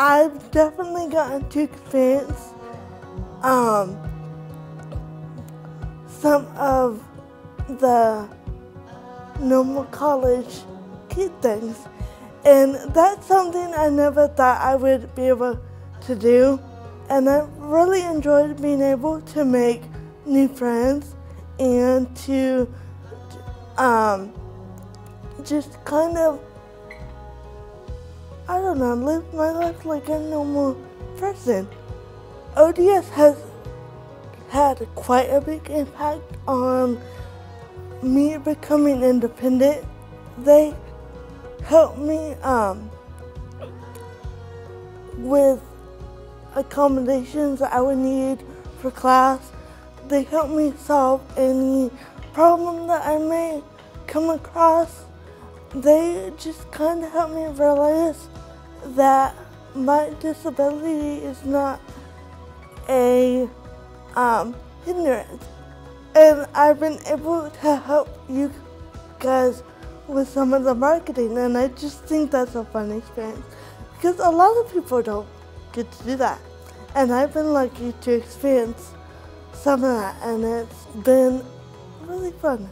I've definitely gotten to experience um, some of the normal college kid things. And that's something I never thought I would be able to do. And I really enjoyed being able to make new friends and to um, just kind of, I don't know, live my life like a normal person. ODS has had quite a big impact on me becoming independent. They helped me um, with accommodations that I would need for class. They helped me solve any problem that I may come across. They just kind of helped me realize that my disability is not a um, hindrance. And I've been able to help you guys with some of the marketing, and I just think that's a fun experience because a lot of people don't get to do that. And I've been lucky to experience some of that, and it's been really fun.